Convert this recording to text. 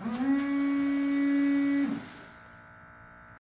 Mm.